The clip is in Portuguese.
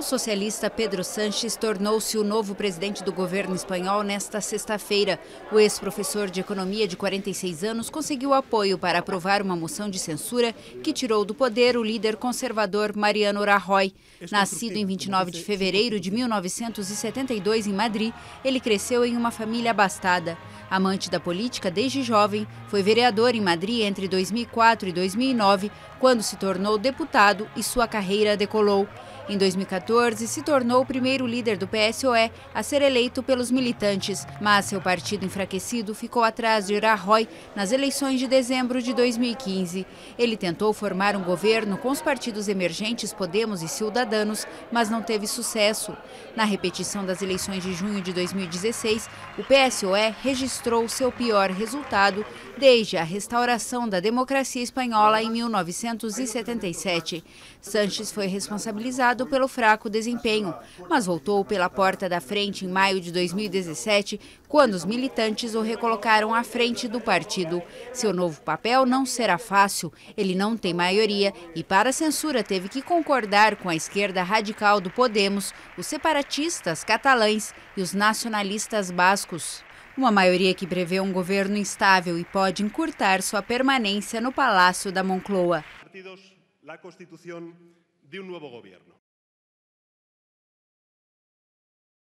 O socialista Pedro Sanches tornou-se o novo presidente do governo espanhol nesta sexta-feira. O ex-professor de economia de 46 anos conseguiu apoio para aprovar uma moção de censura que tirou do poder o líder conservador Mariano Rajoy. Nascido em 29 de fevereiro de 1972 em Madrid, ele cresceu em uma família abastada. Amante da política desde jovem, foi vereador em Madrid entre 2004 e 2009, quando se tornou deputado e sua carreira decolou. Em 2014, se tornou o primeiro líder do PSOE a ser eleito pelos militantes, mas seu partido enfraquecido ficou atrás de Rajoy nas eleições de dezembro de 2015. Ele tentou formar um governo com os partidos emergentes Podemos e Ciudadanos, mas não teve sucesso. Na repetição das eleições de junho de 2016, o PSOE registrou seu pior resultado desde a restauração da democracia espanhola em 1977. Sanches foi responsabilizado pelo fraco desempenho, mas voltou pela porta da frente em maio de 2017, quando os militantes o recolocaram à frente do partido. Seu novo papel não será fácil, ele não tem maioria e, para a censura, teve que concordar com a esquerda radical do Podemos, os separatistas catalães e os nacionalistas bascos. Uma maioria que prevê um governo instável e pode encurtar sua permanência no Palácio da Moncloa. de.